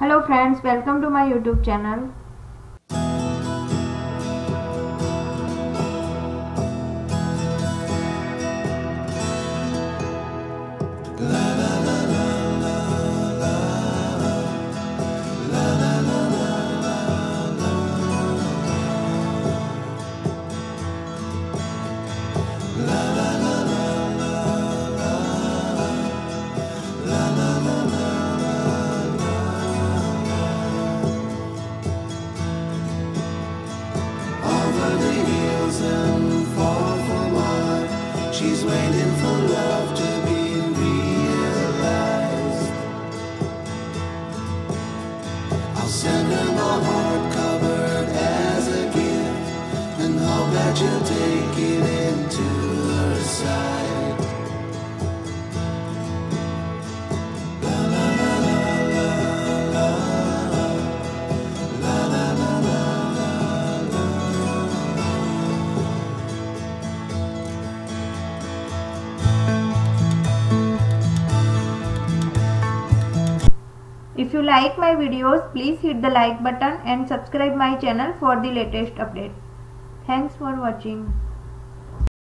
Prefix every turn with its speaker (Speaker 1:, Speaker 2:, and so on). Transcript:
Speaker 1: hello friends welcome to my youtube channel
Speaker 2: send her my heart
Speaker 1: if you like my videos please hit the like button and subscribe my channel for the latest update. Thanks for watching